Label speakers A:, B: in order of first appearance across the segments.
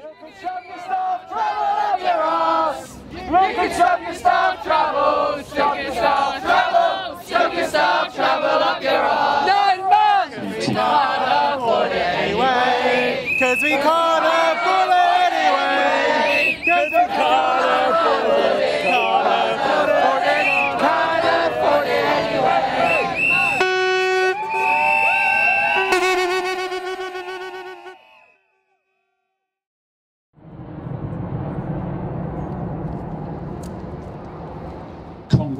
A: You can shove your stuff, travel up your ass. You can shove your stuff, travel. Shove your stuff,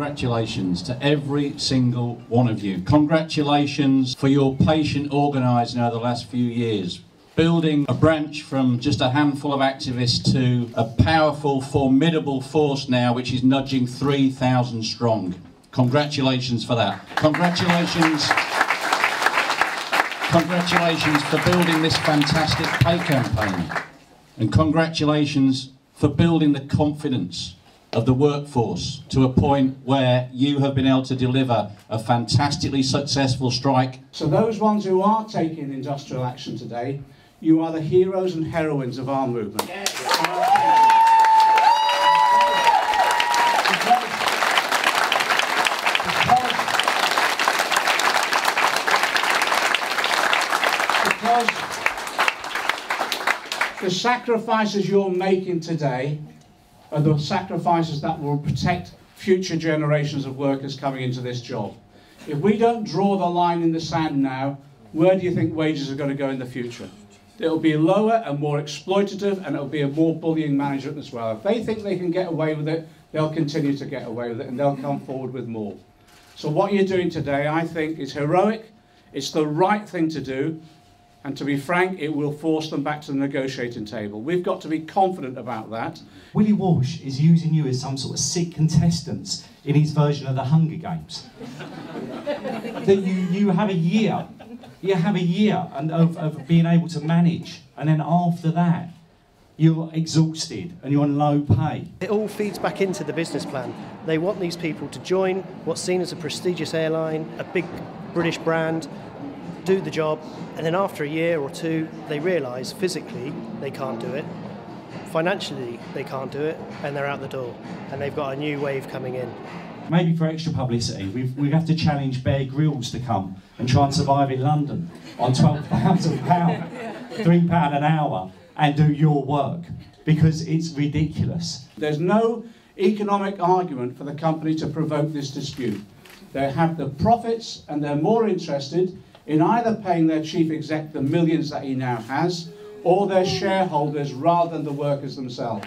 B: Congratulations to every single one of you. Congratulations for your patient organising over the last few years. Building a branch from just a handful of activists to a powerful, formidable force now, which is nudging 3,000 strong. Congratulations for that. Congratulations. Congratulations for building this fantastic pay campaign. And congratulations for building the confidence of the workforce to a point where you have been able to deliver a fantastically successful strike.
C: So those ones who are taking industrial action today, you are the heroes and heroines of our movement. Because, because the sacrifices you're making today are the sacrifices that will protect future generations of workers coming into this job. If we don't draw the line in the sand now, where do you think wages are going to go in the future? It'll be lower and more exploitative, and it'll be a more bullying management as well. If they think they can get away with it, they'll continue to get away with it, and they'll come forward with more. So what you're doing today, I think, is heroic. It's the right thing to do. And to be frank, it will force them back to the negotiating table. We've got to be confident about that.
D: Willie Walsh is using you as some sort of sick contestants in his version of the Hunger Games. that you, you have a year, you have a year and of, of being able to manage, and then after that, you're exhausted and you're on low pay.
E: It all feeds back into the business plan. They want these people to join what's seen as a prestigious airline, a big British brand, do the job, and then after a year or two, they realise physically they can't do it, financially they can't do it, and they're out the door. And they've got a new wave coming in.
D: Maybe for extra publicity, we we have to challenge Bear Grylls to come and try and survive in London on twelve thousand pound, three pound an hour, and do your work because it's ridiculous.
C: There's no economic argument for the company to provoke this dispute. They have the profits and they're more interested in either paying their chief exec the millions that he now has or their shareholders rather than the workers themselves.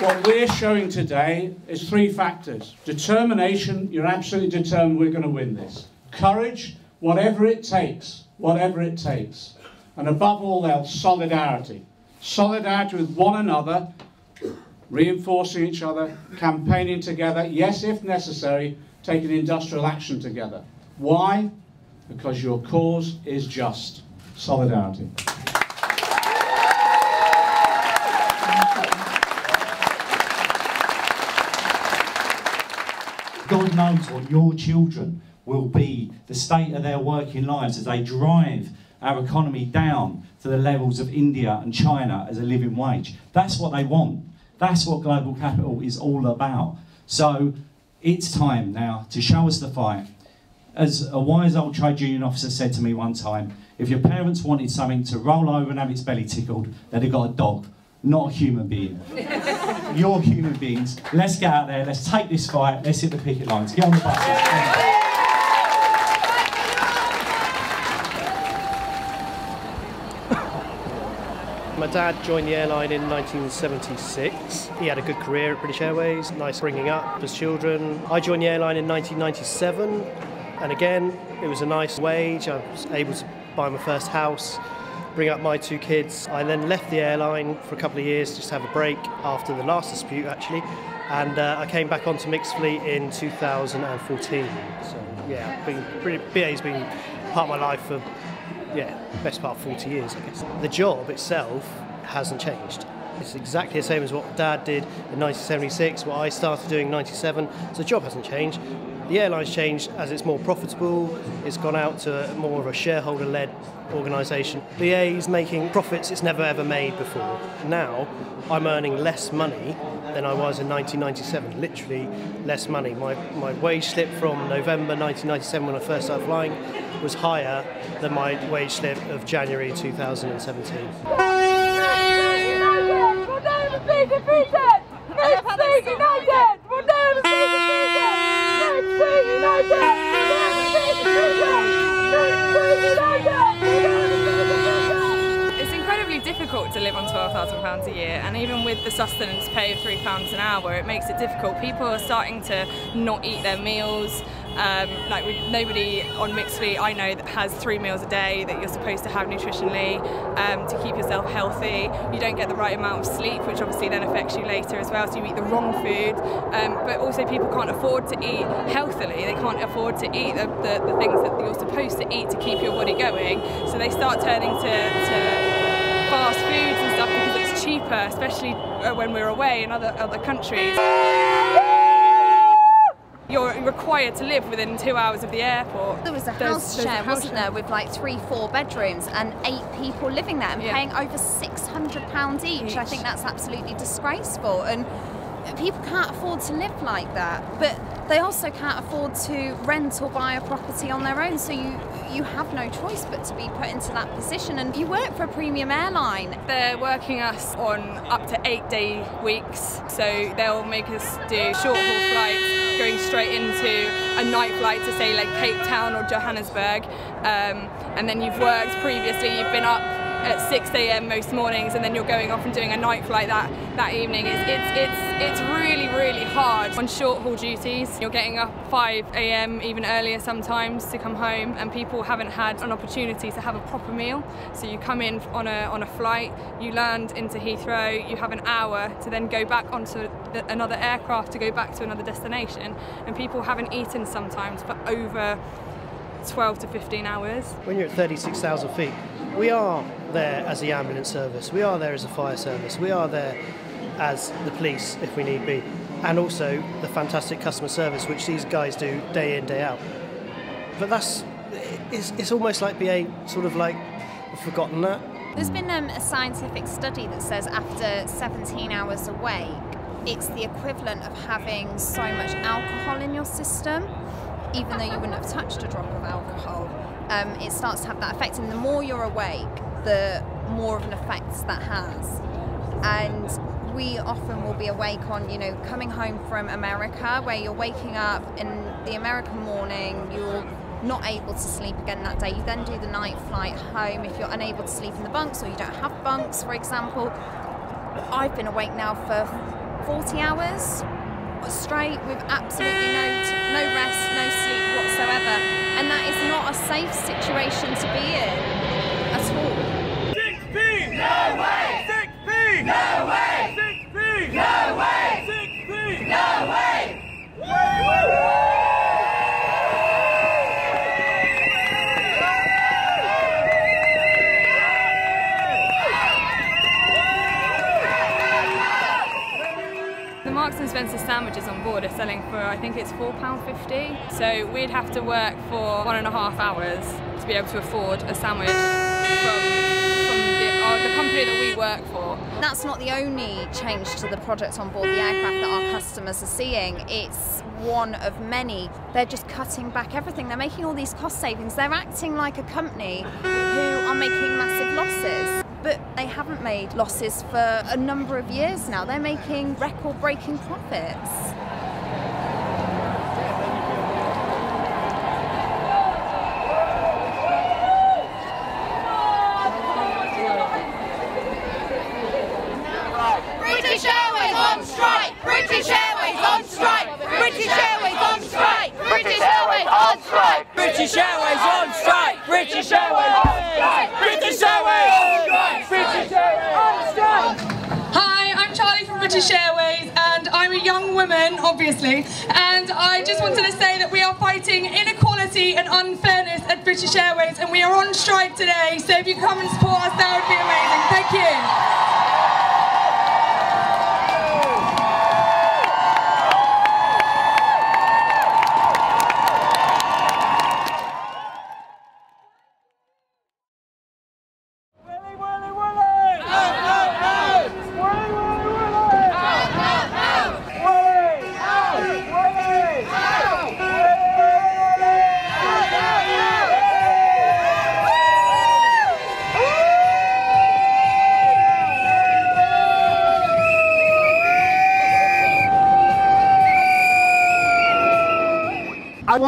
C: What we're showing today is three factors. Determination, you're absolutely determined we're going to win this. Courage, whatever it takes, whatever it takes. And above all else, solidarity. Solidarity with one another, reinforcing each other, campaigning together, yes, if necessary, taking industrial action together. Why? Because your cause is just. Solidarity.
D: God knows what your children will be, the state of their working lives as they drive our economy down to the levels of India and China as a living wage. That's what they want. That's what global capital is all about. So it's time now to show us the fight. As a wise old trade union officer said to me one time, if your parents wanted something to roll over and have its belly tickled, they'd have got a dog, not a human being. You're human beings. Let's get out there, let's take this fight, let's hit the picket lines. Get on the bus. Thank you.
E: My dad joined the airline in 1976. He had a good career at British Airways, nice bringing up as children. I joined the airline in 1997, and again, it was a nice wage. I was able to buy my first house, bring up my two kids. I then left the airline for a couple of years just to have a break after the last dispute, actually, and uh, I came back onto mixed fleet in 2014. So yeah, BA's been part of my life for yeah, best part of 40 years, I guess. The job itself hasn't changed. It's exactly the same as what Dad did in 1976, what I started doing in 97. So the job hasn't changed. The airline's changed as it's more profitable, it's gone out to more of a shareholder led organisation. BA is making profits it's never ever made before. Now I'm earning less money than I was in 1997, literally less money. My, my wage slip from November 1997 when I first started flying was higher than my wage slip of January 2017.
F: It's incredibly difficult to live on £12,000 a year, and even with the sustenance pay of £3 an hour, it makes it difficult. People are starting to not eat their meals. Um, like with nobody on mixed fleet I know that has three meals a day that you're supposed to have nutritionally um, to keep yourself healthy. You don't get the right amount of sleep, which obviously then affects you later as well. So you eat the wrong food, um, but also people can't afford to eat healthily. They can't afford to eat the, the, the, things that you're supposed to eat to keep your body going. So they start turning to, to fast foods and stuff because it's cheaper, especially uh, when we're away in other other countries. You're required to live within two hours of the airport.
G: There was a
F: There's-
G: house
F: there's a
G: share,
F: house
G: wasn't
F: share.
G: there, with like three, four bedrooms and eight people living there and
F: Yeah.
G: paying over £600 each. I think that's absolutely disgraceful. And people can't afford to live like that. But they also can't afford to rent or buy a property on their own. So you, you have no choice but to be put into that position. And you work for a premium airline.
F: They're working us on up to eight day weeks, so they'll make us do short haul flights going straight into a night flight to say like Cape Town or Johannesburg, um, and then you've worked previously, you've been up at 6 a.m. most mornings, and then you're going off and doing a night flight that that evening. It's it's it's it's really really hard on short haul duties. You're getting up 5 a.m. even earlier sometimes to come home, and people haven't had an opportunity to have a proper meal. So you come in on a on a flight, you land into Heathrow, you have an hour to then go back onto the, another aircraft to go back to another destination, and people haven't eaten sometimes for over 12 to 15 hours.
E: When you're at 36,000 feet, we are there as the ambulance service, we are there as a fire service, we are there as the police if we need be, and also the fantastic customer service which these guys do day in, day out. But that's, it's, it's almost like BA sort of like forgotten that.
G: There's been um, a scientific study that says after 17 hours awake, it's the equivalent of having so much alcohol in your system, even though you wouldn't have touched a drop of alcohol. Um, it starts to have that effect, and the more you're awake, the more of an effect that has. And we often will be awake on, you know, coming home from America, where you're waking up in the American morning, you're not able to sleep again that day. You then do the night flight home if you're unable to sleep in the bunks or you don't have bunks, for example. I've been awake now for 40 hours straight with absolutely no no rest, no sleep whatsoever, and that is not a safe situation to be in at all.
H: Six feet! No way! Six feet! No way! Six feet! No way! Six feet! No way!
F: The Marks and Spencer sandwiches on board are selling for I think it's £4.50. So we'd have to work for one and a half hours to be able to afford a sandwich from, from the, uh, the company that we work for.
G: That's not the only change to the product on board the aircraft that our customers are seeing. It's one of many. They're just cutting back everything. They're making all these cost savings. They're acting like a company who are making massive losses. But they haven't made losses for a number of years now. They're making record breaking profits.
I: Young woman, obviously, and I just wanted to say that we are fighting inequality and unfairness at British Airways and we are on strike today, so if you come and support us, that would be amazing. Thank you.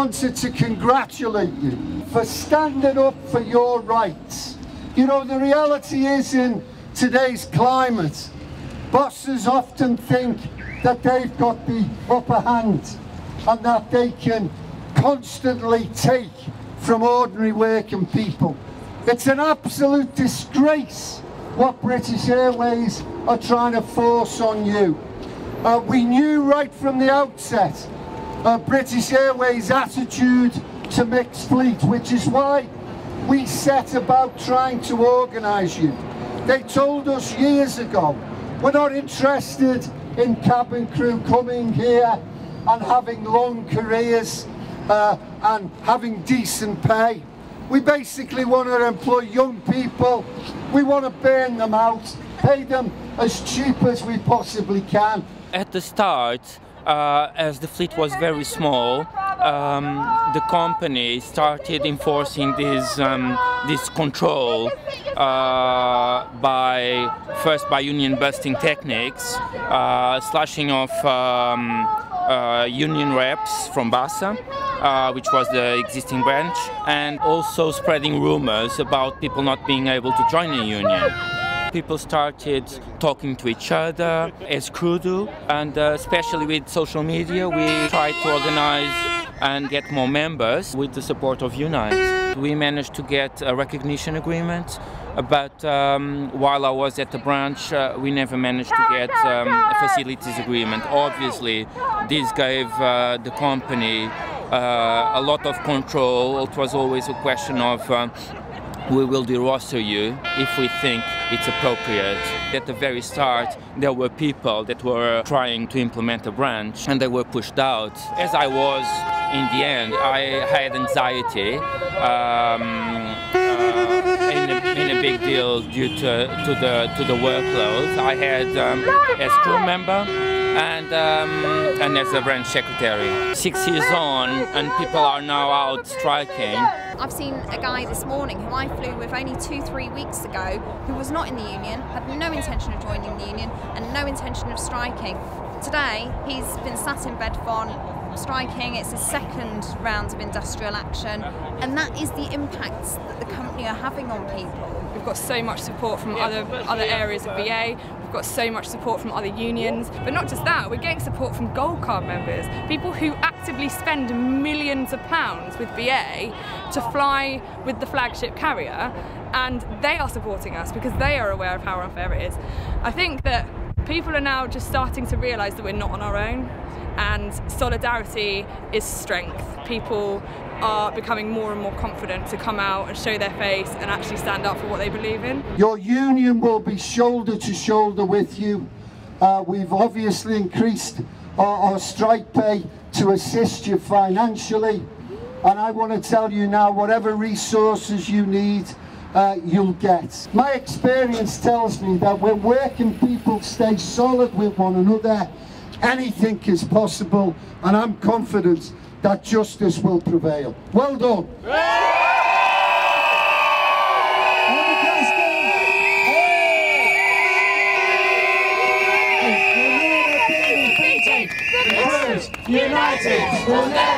J: Wanted to congratulate you for standing up for your rights. You know, the reality is in today's climate, bosses often think that they've got the upper hand and that they can constantly take from ordinary working people. It's an absolute disgrace what British Airways are trying to force on you. Uh, we knew right from the outset uh, British Airways' attitude to mixed fleet, which is why we set about trying to organise you. They told us years ago, we're not interested in cabin crew coming here and having long careers uh, and having decent pay. We basically want to employ young people, we want to burn them out, pay them as cheap as we possibly can.
K: At the start, uh, as the fleet was very small, um, the company started enforcing this um, this control uh, by first by union busting techniques, uh, slashing off um, uh, union reps from BASSA, uh, which was the existing branch, and also spreading rumors about people not being able to join a union people started talking to each other as crew do, and uh, especially with social media, we tried to organize and get more members with the support of Unite. We managed to get a recognition agreement, but um, while I was at the branch, uh, we never managed to get um, a facilities agreement. Obviously, this gave uh, the company uh, a lot of control. It was always a question of uh, we will deroster you if we think it's appropriate. At the very start, there were people that were trying to implement a branch and they were pushed out. As I was in the end, I had anxiety um, uh, in, a, in, a, big deal due to, to, the, to the workload. I had um, as crew member and, um, and as a branch secretary. Six years on and people are now out striking.
G: I've seen a guy this morning who I flew with only two, three weeks ago who was not in the union, had no intention of joining the union and no intention of striking. Today, he's been sat in bed Bedfont striking. It's his second round of industrial action, and that is the impacts that the company are having on people.
F: We've got so much support from other other areas of BA. We've got so much support from other unions, but not just that. We're getting support from Gold Card members, people who actively spend millions of pounds with BA to fly with the flagship carrier, and they are supporting us because they are aware of how unfair it is. I think that people are now just starting to realise that we're not on our own and solidarity is strength. People are becoming more and more confident to come out and show their face and actually stand up for what they believe in.
J: Your union will be shoulder to shoulder with you. Uh, we've obviously increased our, our strike pay to assist you financially and I want to tell you now whatever resources you need uh, you'll get. My experience tells me that when working people stay solid with one another anything is possible and I'm confident that justice will prevail. Well done.
A: United will